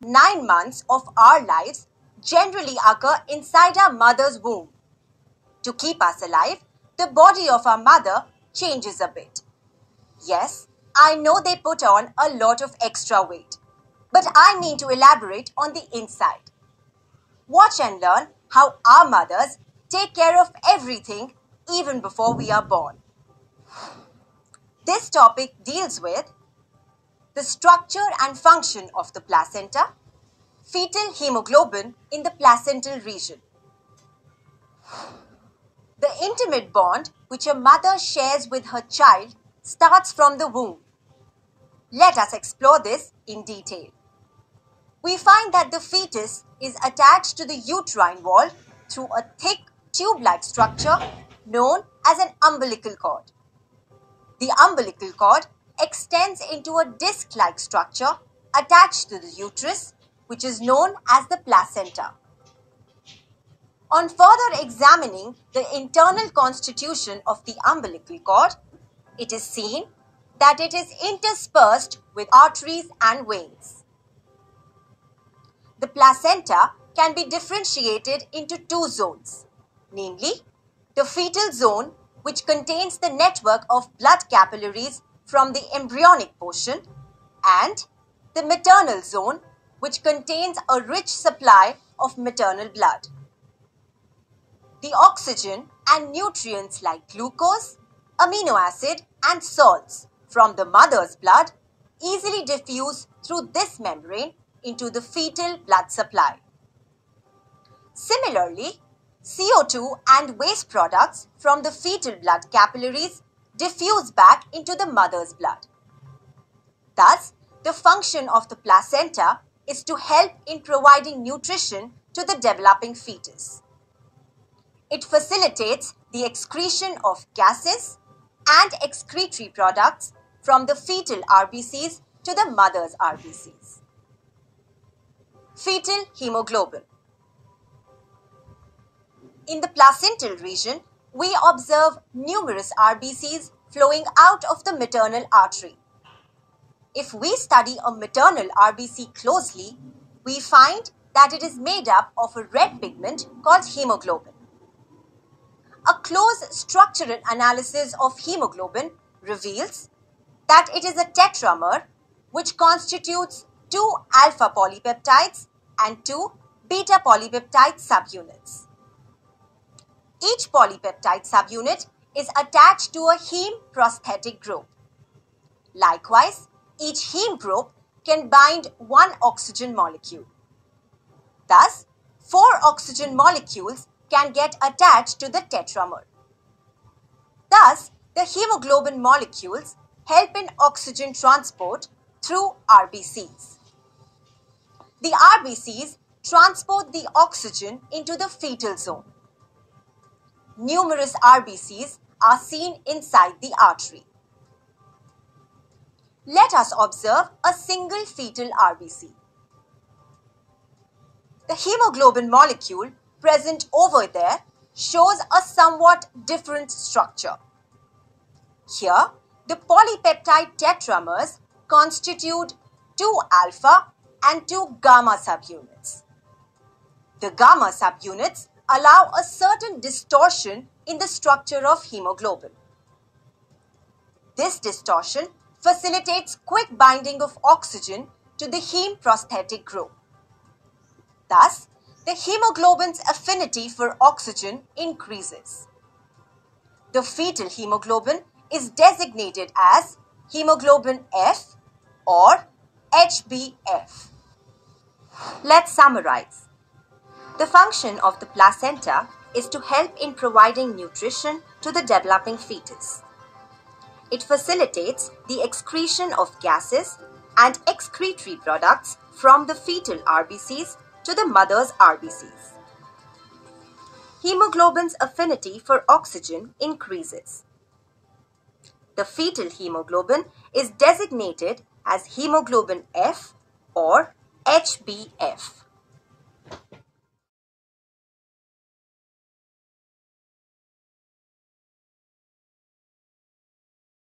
nine months of our lives generally occur inside our mother's womb. To keep us alive, the body of our mother changes a bit. Yes, I know they put on a lot of extra weight, but I mean to elaborate on the inside. Watch and learn how our mothers take care of everything even before we are born. This topic deals with the structure and function of the placenta, fetal hemoglobin in the placental region. The intimate bond which a mother shares with her child starts from the womb. Let us explore this in detail. We find that the fetus is attached to the uterine wall through a thick tube-like structure known as an umbilical cord. The umbilical cord extends into a disc-like structure attached to the uterus, which is known as the placenta. On further examining the internal constitution of the umbilical cord, it is seen that it is interspersed with arteries and veins. The placenta can be differentiated into two zones, namely the fetal zone, which contains the network of blood capillaries from the embryonic portion, and the maternal zone, which contains a rich supply of maternal blood. The oxygen and nutrients like glucose, amino acid, and salts from the mother's blood easily diffuse through this membrane into the fetal blood supply. Similarly, CO2 and waste products from the fetal blood capillaries diffuse back into the mother's blood. Thus, the function of the placenta is to help in providing nutrition to the developing fetus. It facilitates the excretion of gases and excretory products from the fetal RBCs to the mother's RBCs. Fetal hemoglobin. In the placental region, we observe numerous RBCs flowing out of the maternal artery. If we study a maternal RBC closely, we find that it is made up of a red pigment called hemoglobin. A close structural analysis of hemoglobin reveals that it is a tetramer which constitutes two alpha polypeptides and two beta polypeptide subunits. Each polypeptide subunit is attached to a heme prosthetic group. Likewise, each heme group can bind one oxygen molecule. Thus, four oxygen molecules can get attached to the tetramer. Thus, the hemoglobin molecules help in oxygen transport through RBCs. The RBCs transport the oxygen into the fetal zone. Numerous RBCs are seen inside the artery. Let us observe a single fetal RBC. The hemoglobin molecule present over there shows a somewhat different structure. Here, the polypeptide tetramers constitute two alpha and two gamma subunits. The gamma subunits allow a certain distortion in the structure of hemoglobin. This distortion facilitates quick binding of oxygen to the heme prosthetic group. Thus, the hemoglobin's affinity for oxygen increases. The fetal hemoglobin is designated as hemoglobin F or HbF. Let's summarize. The function of the placenta is to help in providing nutrition to the developing fetus. It facilitates the excretion of gases and excretory products from the fetal RBCs to the mother's RBCs. Hemoglobin's affinity for oxygen increases. The fetal hemoglobin is designated as hemoglobin F or HbF.